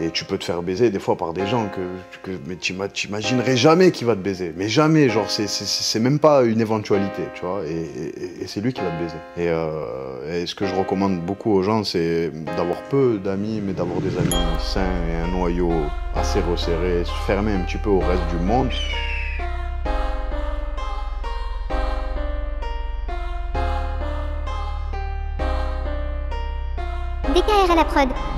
Et tu peux te faire baiser des fois par des gens que, mais tu imaginerais jamais qu'il va te baiser. Mais jamais, genre, c'est même pas une éventualité, tu vois. Et, c'est lui qui va te baiser. Euh, et, ce que je recommande beaucoup aux gens, c'est d'avoir peu d'amis, mais d'avoir des amis sains et un noyau assez resserré, se fermer un petit peu au reste du monde. DKR à la prod.